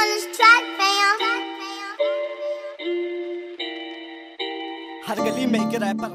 on this track, fam. हर गली में एक रैपर